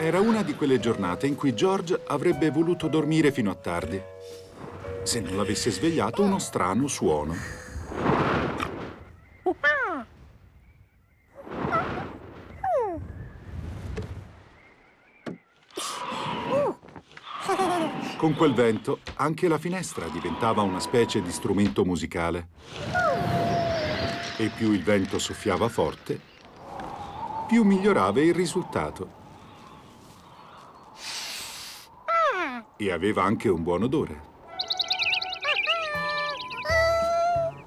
Era una di quelle giornate in cui George avrebbe voluto dormire fino a tardi, se non l'avesse svegliato uno strano suono. Con quel vento, anche la finestra diventava una specie di strumento musicale. E più il vento soffiava forte, più migliorava il risultato. E aveva anche un buon odore.